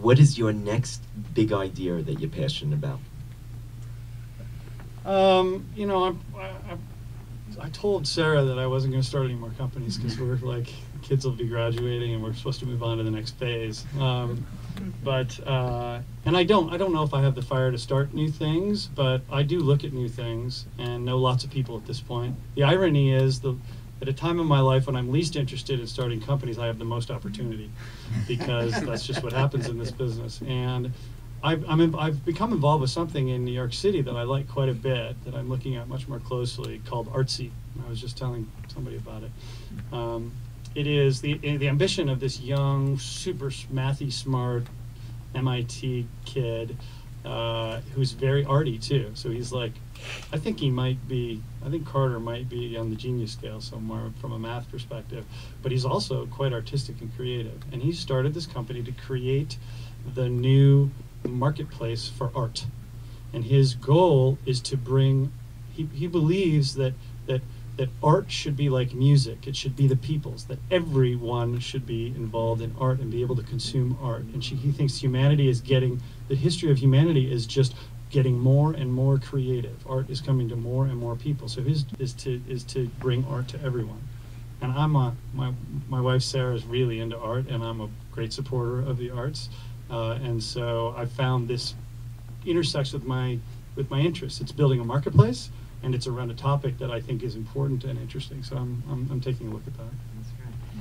what is your next big idea that you're passionate about? Um, you know, I, I, I told Sarah that I wasn't going to start any more companies because we're like kids will be graduating and we're supposed to move on to the next phase. Um, but uh, and I don't I don't know if I have the fire to start new things, but I do look at new things and know lots of people at this point. The irony is the at a time in my life when I'm least interested in starting companies, I have the most opportunity because that's just what happens in this business. And I've, I'm I've become involved with something in New York City that I like quite a bit, that I'm looking at much more closely, called Artsy. I was just telling somebody about it. Um, it is the, the ambition of this young, super mathy smart MIT kid uh, who's very arty too. So he's like, I think he might be, I think Carter might be on the genius scale somewhere from a math perspective, but he's also quite artistic and creative. And he started this company to create the new marketplace for art. And his goal is to bring, he, he believes that, that, that art should be like music. It should be the people's, that everyone should be involved in art and be able to consume art. And she, he thinks humanity is getting, the history of humanity is just getting more and more creative. Art is coming to more and more people. So his is to, is to bring art to everyone. And I'm a, my, my wife Sarah is really into art, and I'm a great supporter of the arts. Uh, and so I found this intersects with my with my interests. It's building a marketplace, and it's around a topic that I think is important and interesting. So I'm, I'm, I'm taking a look at that.